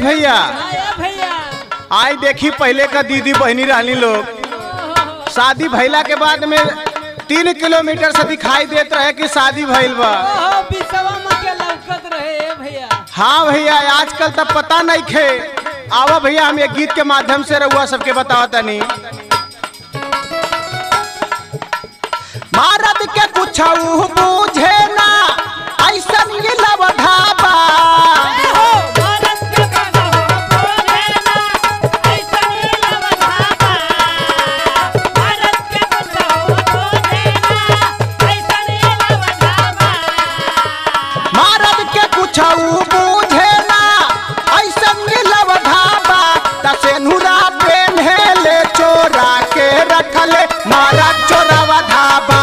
भैया। भैया आई देखी पहले का दीदी बहनी रहनी लोग। शादी भइला के बाद में तीन किलोमीटर से दिखाई देत रहे कि शादी भइल बा। हाँ भैया आजकल तब पता नहीं खे। आवा भैया हम एक गीत के माध्यम से रहुआ सबके बतावा तनी मारद के कुछ बूझे रखले मारा चोरावा धाबा।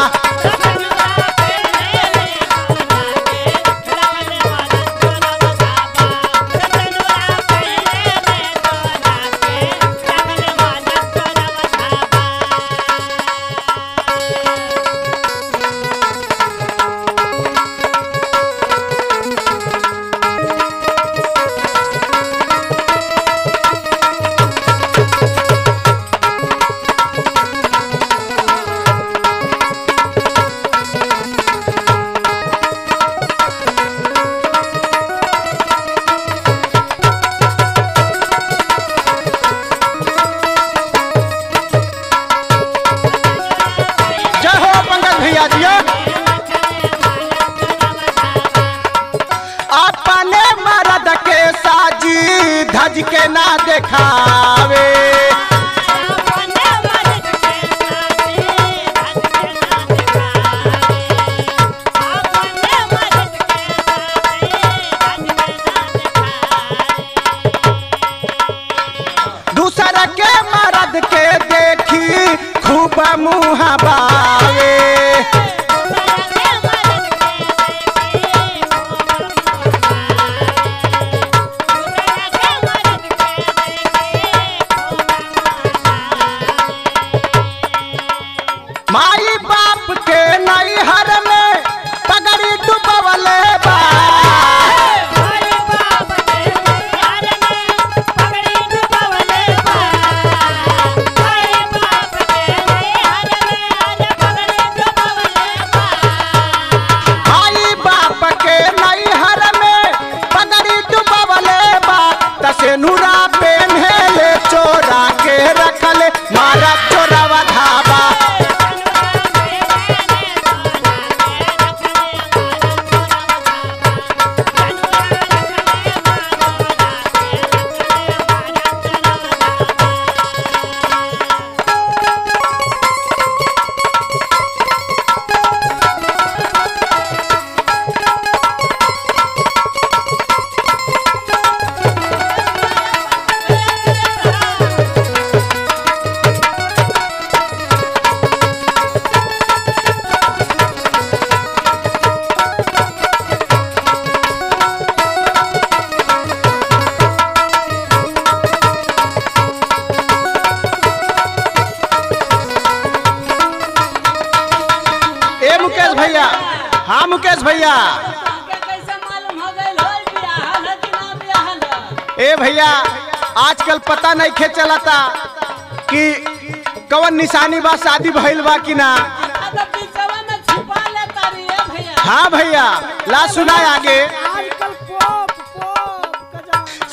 धज के ना देखावे। दूसरा के मरद के देखी खूब मुँह माई बाप के नई में मुकेश भैया। हाँ मुकेश भैया। ए भैया, आजकल पता नहीं खे चलता कि कवन निशानी बा, शादी भइल बा कि ना। है भैया, ला सुनाए आगे।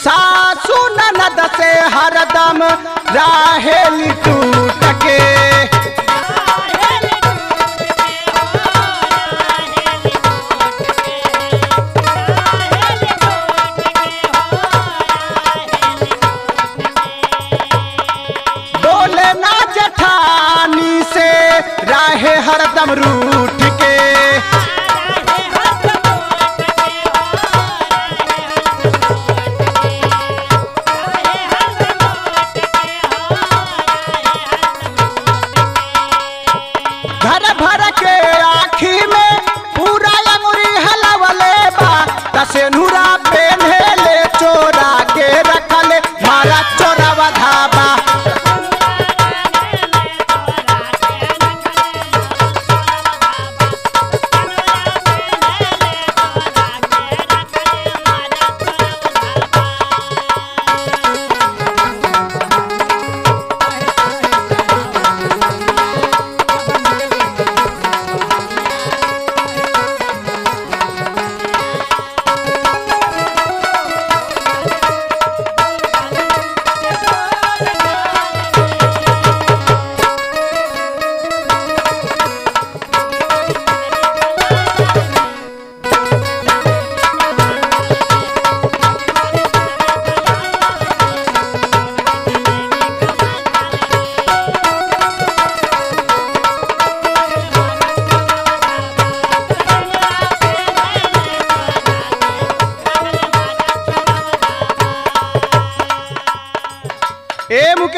सासू ननद से हरदम राहेली टूट के रूठ के। घर भर के आखी में पूरा अंगुरी हलवले बा। तसे नुरा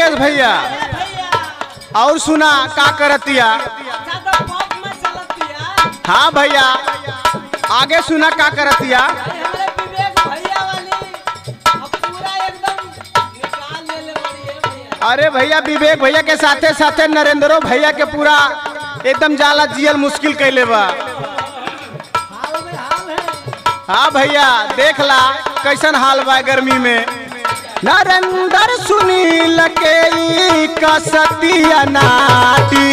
नरेश भैया। और सुना का करतिया हाँ भैया। आगे सुना का करतिया अरे भैया विवेक भैया के साथे साथे नरेंद्रो भैया के पूरा एकदम जाला जियल मुश्किल कैले बा। है। हाँ भैया देख ला कैसन हाल बा गर्मी में। नरेंद्र सुनील के कसतिया नाटी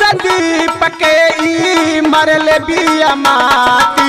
संदीप के मरले बिया माटी